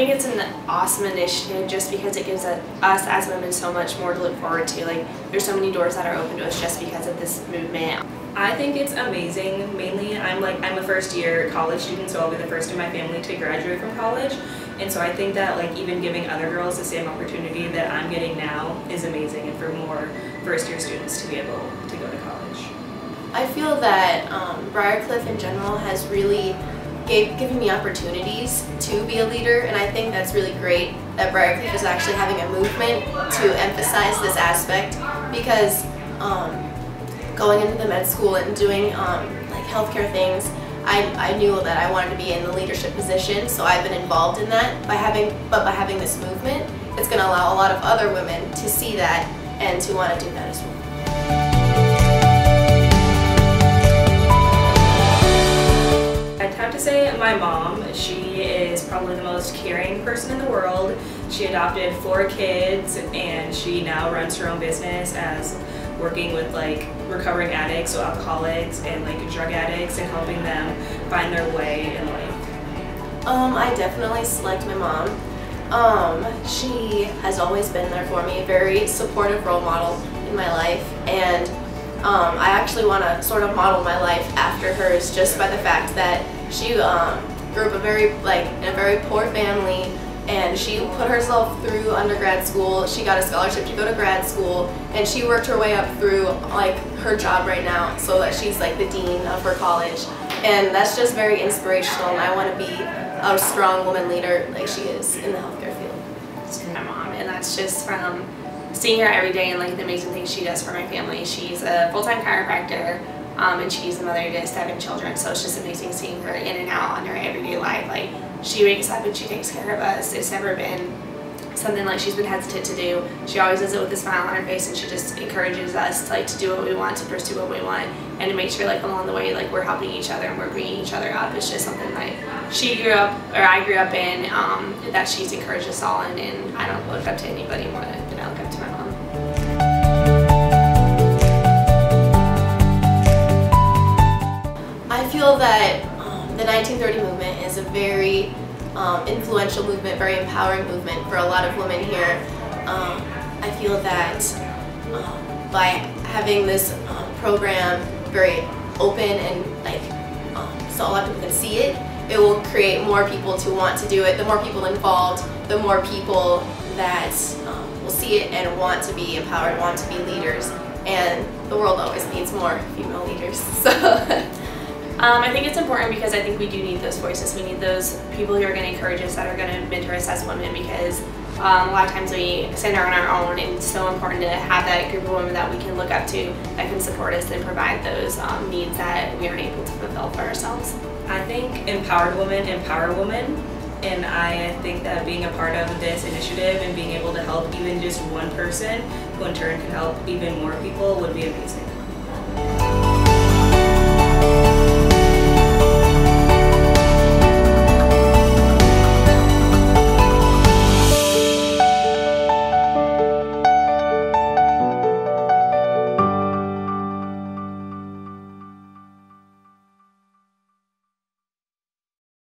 think it's an awesome initiative just because it gives us as women so much more to look forward to. Like, there's so many doors that are open to us just because of this movement. I think it's amazing. Mainly, I'm like I'm a first year college student, so I'll be the first in my family to graduate from college. And so I think that like even giving other girls the same opportunity that I'm getting now is amazing, and for more first year students to be able to go to college. I feel that um, Briar Cliff in general has really gave, given me opportunities to be a leader, and I think that's really great that Briar Cliff is actually having a movement to emphasize this aspect because. Um, going into the med school and doing um, like healthcare things, I, I knew that I wanted to be in the leadership position, so I've been involved in that. By having, but by having this movement, it's going to allow a lot of other women to see that and to want to do that as well. My mom. She is probably the most caring person in the world. She adopted four kids and she now runs her own business as working with like recovering addicts, so alcoholics and like drug addicts and helping them find their way in life? Um, I definitely select my mom. Um, she has always been there for me, a very supportive role model in my life, and um, I actually want to sort of model my life after hers just by the fact that she um, grew up a very like in a very poor family and she put herself through undergrad school. She got a scholarship to go to grad school and she worked her way up through like her job right now so that she's like the dean of her college. And that's just very inspirational and I want to be a strong woman leader like she is in the healthcare field. It's my mom and that's just from seeing her every day and like the amazing things she does for my family. She's a full-time chiropractor um, and she's the mother to seven children so it's just amazing seeing her in and out on her everyday life. Like she wakes up and she takes care of us. It's never been something like she's been hesitant to do. She always does it with a smile on her face and she just encourages us to, like to do what we want, to pursue what we want and to make sure like along the way like we're helping each other and we're bringing each other up. It's just something like she grew up or I grew up in um, that she's encouraged us all in and I don't look up to anybody more than I look up to my mom. Feel that the 1930 movement is a very um, influential movement, very empowering movement for a lot of women here. Um, I feel that um, by having this um, program very open and like um, so a lot of people can see it, it will create more people to want to do it. The more people involved, the more people that um, will see it and want to be empowered, want to be leaders. And the world always needs more female leaders. So. Um, I think it's important because I think we do need those voices. We need those people who are going to encourage us, that are going to mentor us as women because um, a lot of times we stand on our own and it's so important to have that group of women that we can look up to that can support us and provide those um, needs that we aren't able to fulfill for ourselves. I think empowered women empower women and I think that being a part of this initiative and being able to help even just one person who in turn can help even more people would be amazing.